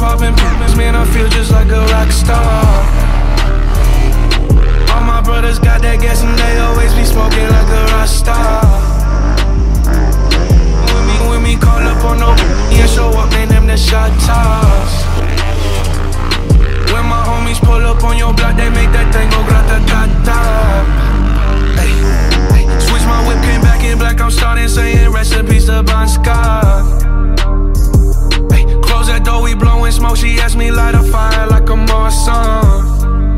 popping pills, man, I feel just like a rock star. All my brothers got that gas and they always be smoking like me light a fire like a Mars song.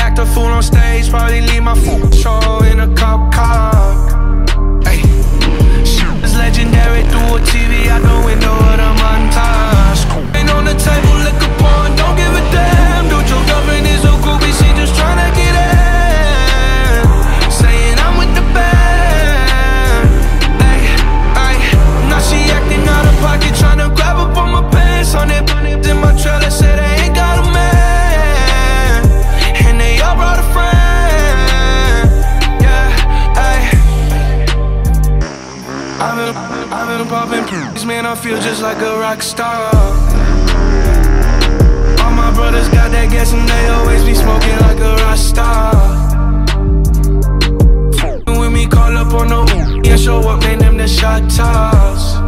Act a fool on stage, probably leave my phone show in a cop car. Just like a rock star. All my brothers got that gas and they always be smoking like a rock star. With me, call up on the yeah, show up, name them the shot toss.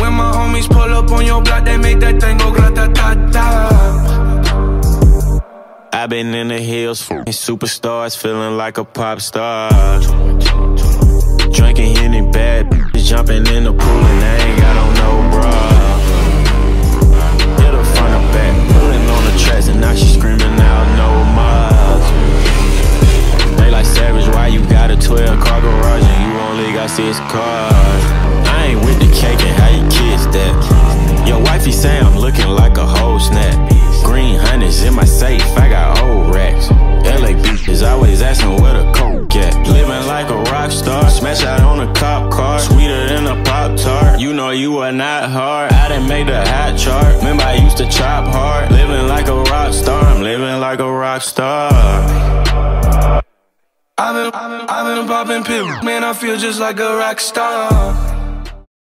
When my homies pull up on your block, they make that thing go grata ta ta. I've been in the hills, superstars, feeling like a pop star. Drinking Henny bad, bitches jumping in the pool and I ain't got on no bra. Hit her front or back, pulling on the tracks and now she screaming out no more. They like savage, why you got a 12 car garage and you only got six cars? Know you are not hard. I done made the hot chart. Remember I used to chop hard. Living like a rock star, I'm living like a rock star. I've been, I've been, I've been popping pills, man, I feel just like a rock star.